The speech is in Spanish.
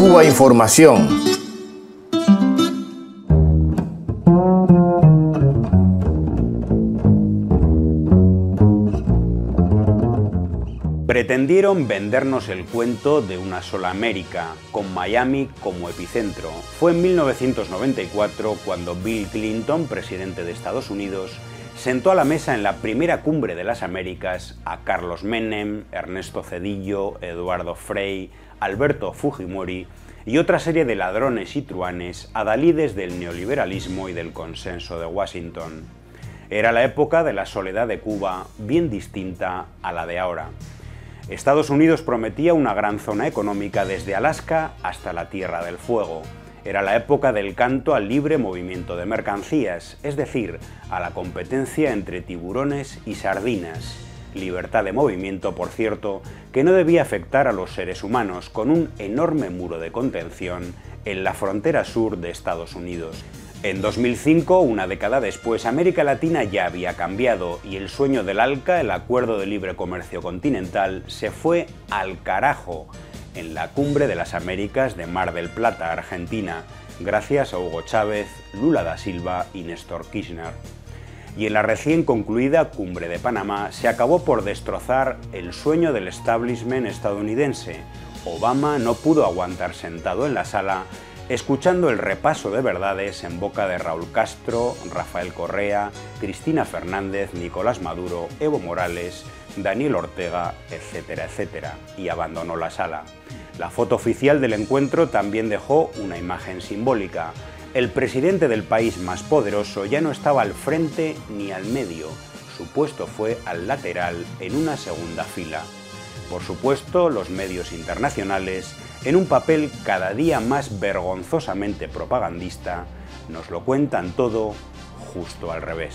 Cuba Información. Pretendieron vendernos el cuento de una sola América, con Miami como epicentro. Fue en 1994 cuando Bill Clinton, presidente de Estados Unidos, sentó a la mesa en la primera cumbre de las Américas a Carlos Menem, Ernesto Cedillo, Eduardo Frei, Alberto Fujimori y otra serie de ladrones y truanes adalides del neoliberalismo y del consenso de Washington. Era la época de la soledad de Cuba, bien distinta a la de ahora. Estados Unidos prometía una gran zona económica desde Alaska hasta la Tierra del Fuego. Era la época del canto al libre movimiento de mercancías, es decir, a la competencia entre tiburones y sardinas. Libertad de movimiento, por cierto, que no debía afectar a los seres humanos con un enorme muro de contención en la frontera sur de Estados Unidos. En 2005, una década después, América Latina ya había cambiado y el sueño del ALCA, el Acuerdo de Libre Comercio Continental, se fue al carajo en la Cumbre de las Américas de Mar del Plata, Argentina, gracias a Hugo Chávez, Lula da Silva y Néstor Kirchner. Y en la recién concluida Cumbre de Panamá se acabó por destrozar el sueño del establishment estadounidense. Obama no pudo aguantar sentado en la sala escuchando el repaso de verdades en boca de Raúl Castro, Rafael Correa, Cristina Fernández, Nicolás Maduro, Evo Morales, Daniel Ortega, etcétera, etcétera, y abandonó la sala. La foto oficial del encuentro también dejó una imagen simbólica. El presidente del país más poderoso ya no estaba al frente ni al medio, su puesto fue al lateral en una segunda fila. Por supuesto, los medios internacionales en un papel cada día más vergonzosamente propagandista, nos lo cuentan todo justo al revés.